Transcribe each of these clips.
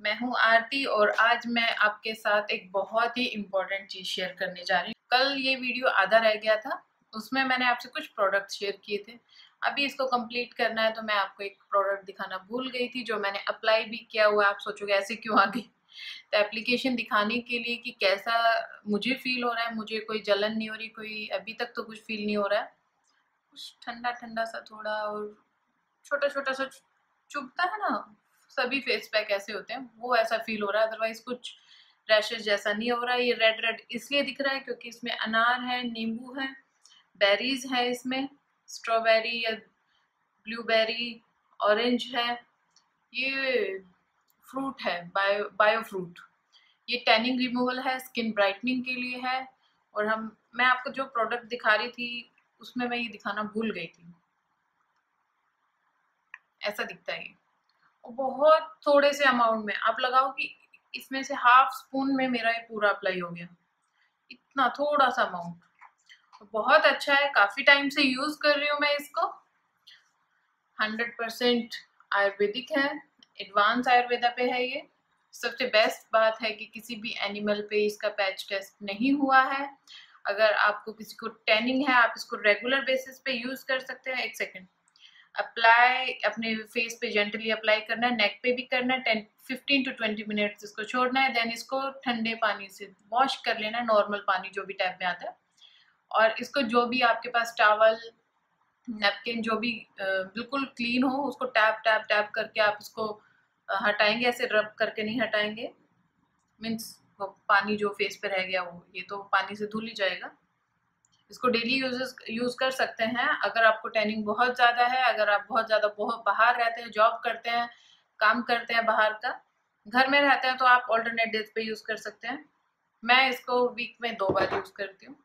मैं हूँ आरती और आज मैं आपके साथ एक बहुत ही इम्पोर्टेंट चीज़ शेयर करने जा रही हूँ। कल ये वीडियो आधा रह गया था, उसमें मैंने आपसे कुछ प्रोडक्ट शेयर किए थे। अभी इसको कंप्लीट करना है तो मैं आपको एक प्रोडक्ट दिखाना भूल गई थी, जो मैंने अप्लाई भी किया हुआ आप सोचोगे, ऐसे क्यों आ गई? तो एप्लीकेशन दिखाने के लिए कि कैसा मुझे फील हो रहा है, मुझे कोई जलन नहीं हो रही, कोई अभी तक तो कुछ फील नहीं हो रहा है। कुछ ठंडा ठंडा सा थोड़ा और छोटा छोटा सा चुभता है ना? सभी फेस पैक ऐसे होते हैं, वो ऐसा फील हो रहा है अदरवाइज़ कुछ रैशेज जैसा नहीं हो रहा है ये रेड रेड इसलिए दिख रहा है क्योंकि इसमें अनार है, नींबू है बेरीज है इसमें स्ट्रॉबेरी या ब्लूबेरी ऑरेंज है, ये फ्रूट है बायो बायो फ्रूट ये टैनिंग रिमूवल है स्किन ब्राइटनिंग के लिए है, और हम, मैं आपको जो प्रोडक्ट दिखा रही थी, उसमें मैं ये दिखाना भूल गई थी। ऐसा दिखता है ये। बहुत थोड़े से अमाउंट में। आप लगाओ कि इसमें से हाफ़ स्पून में मेरा ये पूरा अप्लाई हो गया। इतना थोड़ा सा अमाउंट तो बहुत अच्छा है। काफ़ी टाइम से यूज़ कर रही हूँ मैं इसको। हंड्रेड परसेंट आयुर्वेदिक है। एडवांस आयुर्वेदा पे है ये। सबसे बेस्ट बात है कि किसी भी एनिमल पे इसका पैच टेस्ट नहीं हुआ है। अगर आपको किसी को टैनिंग है, आप इसको रेगुलर बेसिस पे यूज़ कर सकते हैं। एक सेकेंड अप्लाई अपने फेस पे जेंटली अप्लाई करना है नेक पे भी करना है ten fifteen to twenty minutes इसको छोड़ना है देन इसको ठंडे पानी से वॉश कर लेना है नॉर्मल पानी जो भी टैप में आता है। और इसको जो भी आपके पास टावल नेपकिन जो भी बिल्कुल क्लीन हो, उसको टैप टैप टैप करके आप इसको हटाएँगे, ऐसे रब करके नहीं हटाएँगे। मीन्स पानी जो फेस पे रह गया, वो, ये तो पानी से धुल ही जाएगा। इसको डेली यूज़ यूज़ कर सकते हैं। अगर आपको टैनिंग बहुत ज़्यादा है, अगर आप बहुत ज़्यादा, बहुत बाहर रहते हैं जॉब करते हैं, काम करते हैं बाहर का, घर में रहते हैं तो आप ऑल्टरनेट डेज़ पे यूज़ कर सकते हैं। मैं इसको वीक में दो बार यूज़ करती हूँ।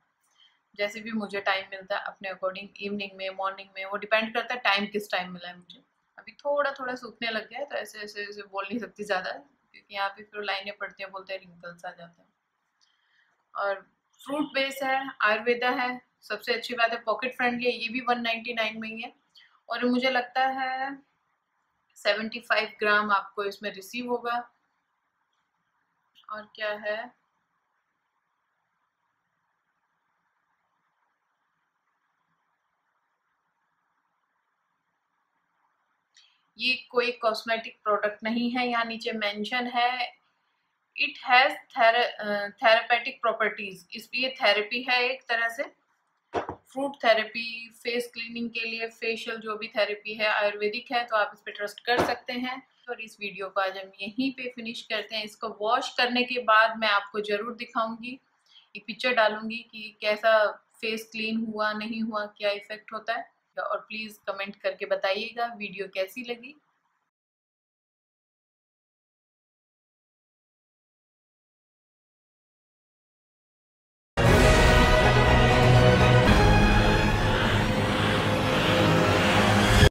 जैसे भी मुझे टाइम मिलता है, अपने अकॉर्डिंग इवनिंग में मॉर्निंग में, वो डिपेंड करता है टाइम किस टाइम मिला है मुझे। अभी थोड़ा थोड़ा सूखने लग गया है तो ऐसे ऐसे ऐसे बोल नहीं सकती ज़्यादा, क्योंकि यहाँ पे फिर लाइनें पड़ती हैं, बोलते हैं रिंकल्स आ जाते हैं। और फ्रूट बेस है, आयुर्वेदा है, सबसे अच्छी बात है, पॉकेट फ्रेंडली है, ये भी 199 में ही है। और मुझे लगता है 75 ग्राम आपको इसमें रिसीव होगा। और क्या है? ये कोई कॉस्मेटिक प्रोडक्ट नहीं है, यहाँ नीचे मेंशन है इट हैज़ थेरापेटिक प्रॉपर्टीज़ इसलिए थेरेपी है एक तरह से। फ्रूट थेरेपी फेस क्लीनिंग के लिए फेशियल जो भी थेरेपी है, आयुर्वेदिक है तो आप इस पर ट्रस्ट कर सकते हैं। और इस वीडियो को आज हम यहीं पे फिनिश करते हैं। इसको वॉश करने के बाद मैं आपको ज़रूर दिखाऊँगी। एक पिक्चर डालूँगी कि कैसा फेस क्लीन हुआ, नहीं हुआ, क्या इफ़ेक्ट होता है। और प्लीज़ कमेंट करके बताइएगा वीडियो कैसी लगी।